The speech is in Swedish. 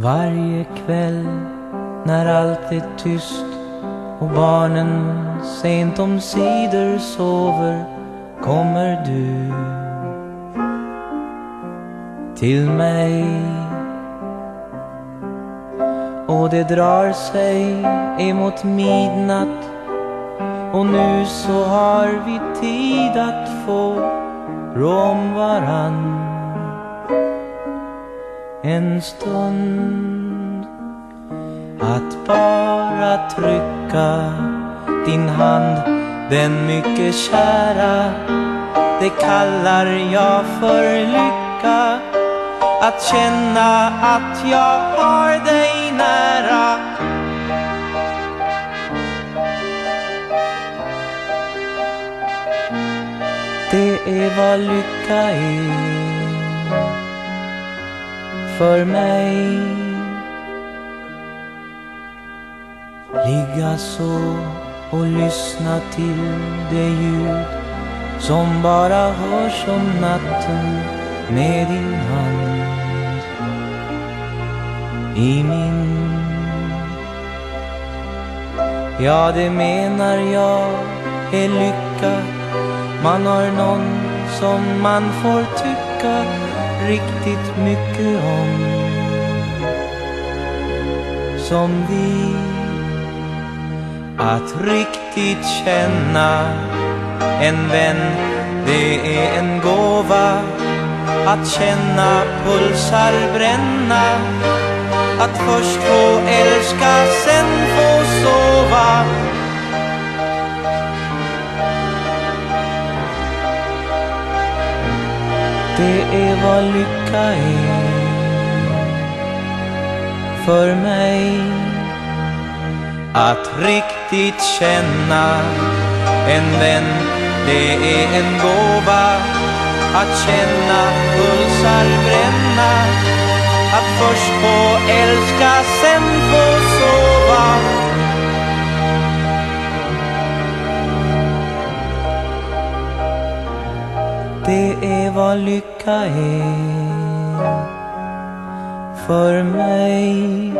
Varje kväll när allt är tyst och barnen sent om sidor sover kommer du till mig. Och det drar sig emot midnatt och nu så har vi tid att få rå om varann en stund. Att bara trycka din hand den mycket kära det kallar jag för lycka. Att känna att jag har dig nära. Det är vad lycka är för mig. Ligga så och lyssna till det ljud som bara hörs om natten med din hand i min. Ja, det menar jag är lycka. Man har någon som man får tycka riktigt mycket om Som vi. Att riktigt känna en vän Det är en gåva. Att känna pulsar bränna. Att först få älska, sen få sova. Det är vad lycka är. För mig Att riktigt känna en vän Det är en gåva Att känna pulsar bränna. Att först få älska, sen få sova. Det är vad lycka är. För mig